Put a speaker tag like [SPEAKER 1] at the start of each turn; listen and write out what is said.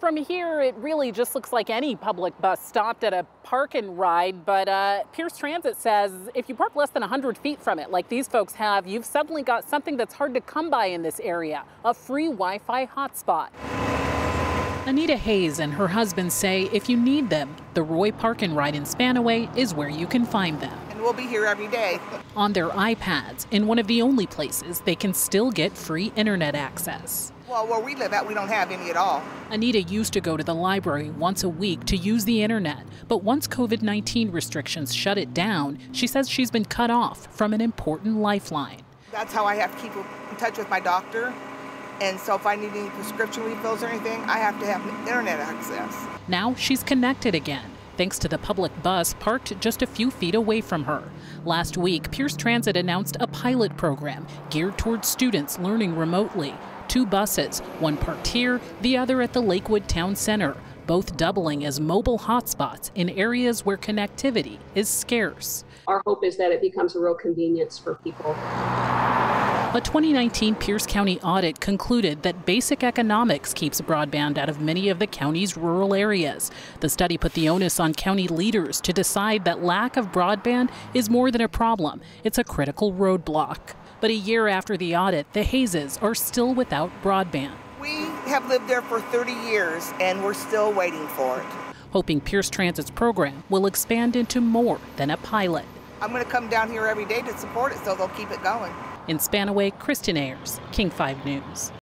[SPEAKER 1] From here, it really just looks like any public bus stopped at a park and ride, but uh, Pierce Transit says if you park less than 100 feet from it, like these folks have, you've suddenly got something that's hard to come by in this area a free Wi Fi hotspot. Anita Hayes and her husband say if you need them, the Roy Park and Ride in Spanaway is where you can find them.
[SPEAKER 2] We'll be here every day.
[SPEAKER 1] On their iPads, in one of the only places they can still get free internet access.
[SPEAKER 2] Well, where we live at, we don't have any at all.
[SPEAKER 1] Anita used to go to the library once a week to use the internet, but once COVID 19 restrictions shut it down, she says she's been cut off from an important lifeline.
[SPEAKER 2] That's how I have to keep in touch with my doctor. And so if I need any prescription refills or anything, I have to have internet access.
[SPEAKER 1] Now she's connected again, thanks to the public bus parked just a few feet away from her. Last week, Pierce Transit announced a pilot program geared towards students learning remotely. Two buses, one parked here, the other at the Lakewood Town Center, both doubling as mobile hotspots in areas where connectivity is scarce.
[SPEAKER 3] Our hope is that it becomes a real convenience for people.
[SPEAKER 1] A 2019 Pierce County audit concluded that basic economics keeps broadband out of many of the county's rural areas. The study put the onus on county leaders to decide that lack of broadband is more than a problem, it's a critical roadblock. But a year after the audit, the Hayeses are still without broadband.
[SPEAKER 2] We have lived there for 30 years and we're still waiting for it.
[SPEAKER 1] Hoping Pierce Transit's program will expand into more than a pilot.
[SPEAKER 2] I'm going to come down here every day to support it so they'll keep it going.
[SPEAKER 1] In Spanaway, Kristen Ayers, King 5 News.